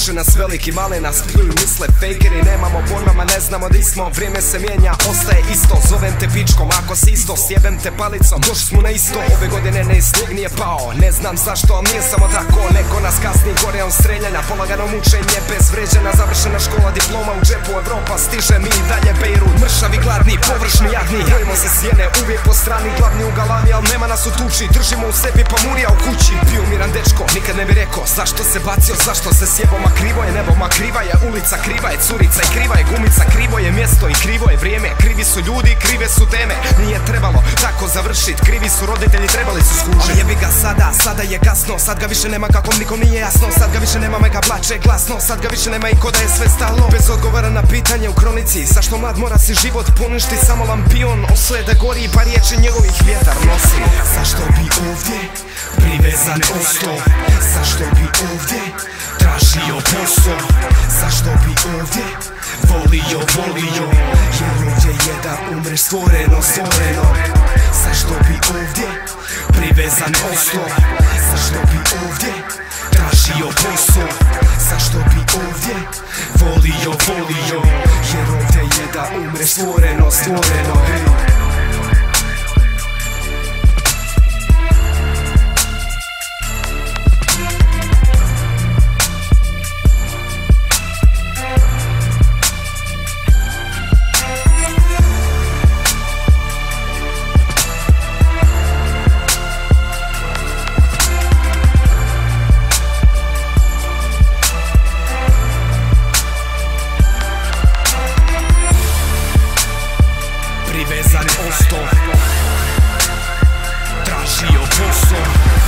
Slušaju nas veliki, male nas pljuju, misle fejkeri Nemamo pojmama, ne znamo di smo, vrijeme se mijenja, ostaje isto Zovem te pičkom, ako si isto, sjebem te palicom Došli smo na isto, ove godine ne snijeg nije pao Ne znam zašto, ali nije samo tako. Neko nas kasni gore on streljanja Polagano mučenje bez vređena Završena škola, diploma u džepu Evropa stiže mi dalje Beirut. Mršavi, gladni, površni, jadni Bojimo se sjene, uvijek po strani Glavni u galavi, al nema nas u tuči Držimo u sebi pa murija u kući dečko, nikad ne bi rekao Zašto se bacio, zašto se sjebo Ma krivo je nebo, ma kriva je ulica Kriva je curica i kriva je gumica Krivo je mjesto i krivo je vrijeme. Krivi su ljudi, krive su teme Nije trebalo tako završit Krivi su roditelji, trebali su skužit. Jebi ga sada, sada je kasno Sad ga više nema kako nikom nije jasno Sad ga više nema, mega plače glasno Sad ga više nema i ko da je sve stalo Bez odgovora na pitanje u kronici Zašto mlad mora si život poništi Samo lampion osuje da gori Pa riječi njegovih vjetar nosi privezan osto Zašto bi ovdje tražio posao? Zašto bi ovdje volio, volio? Jer ovdje je da umreš stvoreno, stvoreno. Zašto bi ovdje privezan osto Zašto bi ovdje tražio posao? Zašto bi ovdje volio, volio? Jer ovdje je da umreš stvoreno, stvoreno privezani ostao Tražio posao